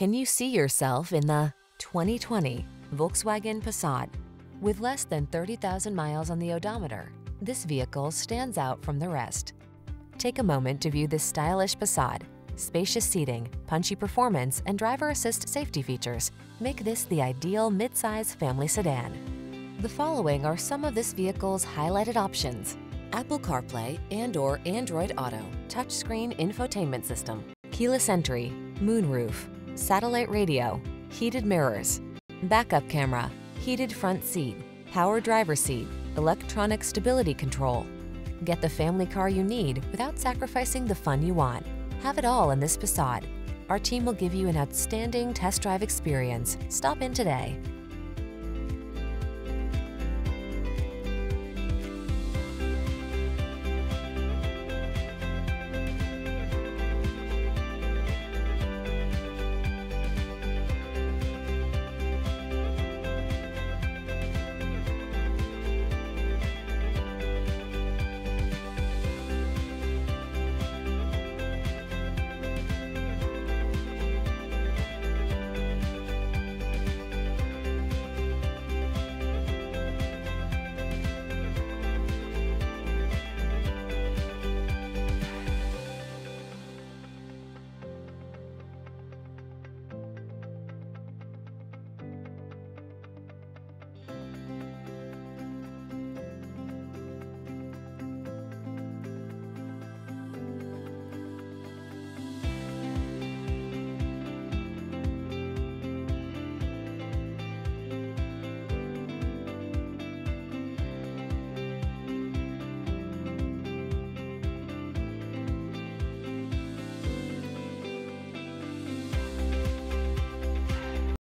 Can you see yourself in the 2020 Volkswagen Passat? With less than 30,000 miles on the odometer, this vehicle stands out from the rest. Take a moment to view this stylish Passat. Spacious seating, punchy performance, and driver assist safety features make this the ideal midsize family sedan. The following are some of this vehicle's highlighted options. Apple CarPlay and or Android Auto, touchscreen infotainment system, keyless entry, moonroof, satellite radio, heated mirrors, backup camera, heated front seat, power driver seat, electronic stability control. Get the family car you need without sacrificing the fun you want. Have it all in this Passat. Our team will give you an outstanding test drive experience. Stop in today.